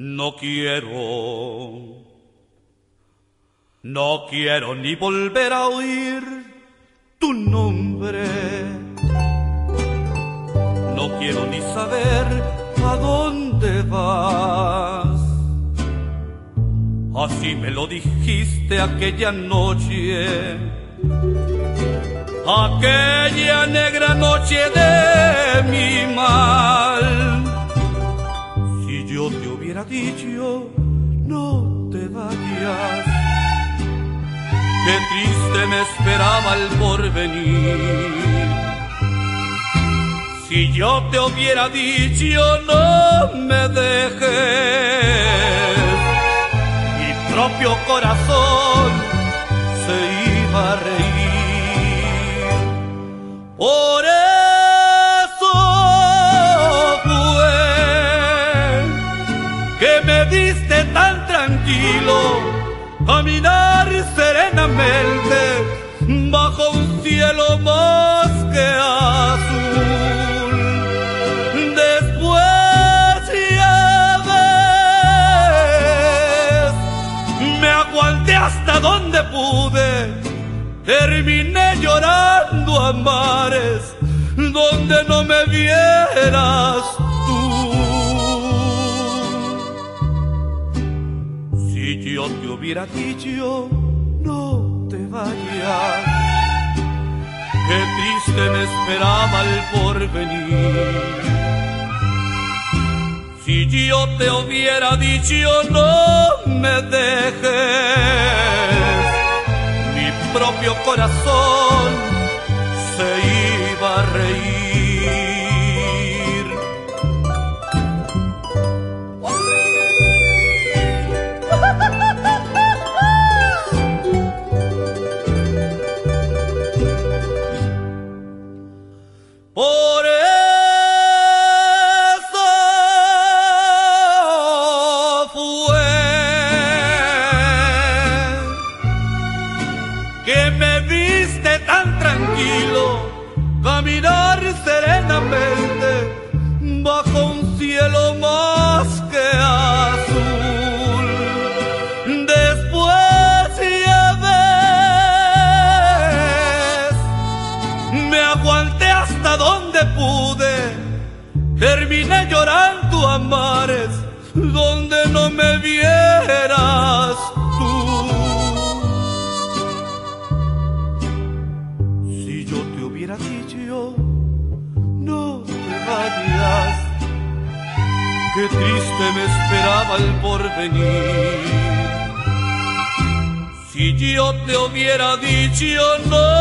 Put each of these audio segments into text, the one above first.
No quiero, no quiero ni volver a oír tu nombre. No quiero ni saber a dónde vas. Así me lo dijiste aquella noche, aquella negra noche de mi mal. Yo te hubiera dicho, no te vayas, qué triste me esperaba el porvenir. Si yo te hubiera dicho, no me dejes que me diste tan tranquilo caminar serenamente bajo un cielo más que azul. Después ya ves, me aguanté hasta donde pude, terminé llorando a mares donde no me vieras tú. Hubiera dicho, no te vayas, qué triste me esperaba el porvenir. Si yo te hubiera dicho no me dejes, mi propio corazón tan tranquilo caminar serenamente bajo un cielo más que azul. Después ya ves, me aguanté hasta donde pude, terminé llorando a mares donde no me vieras hubiera dicho, no te vayas, qué triste me esperaba el porvenir. Si yo te hubiera dicho no,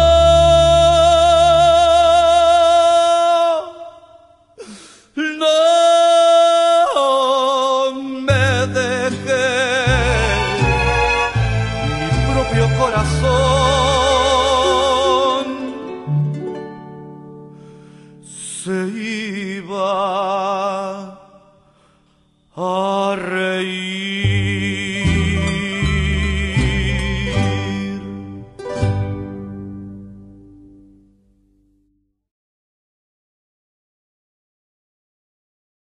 Oh.